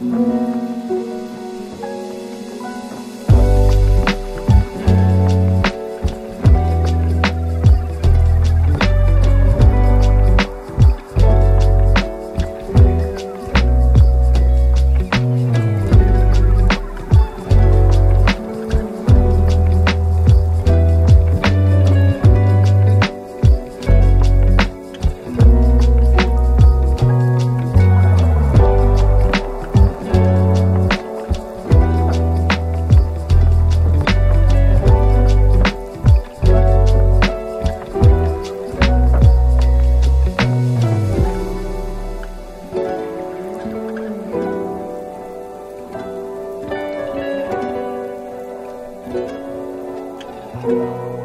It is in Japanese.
うん。した。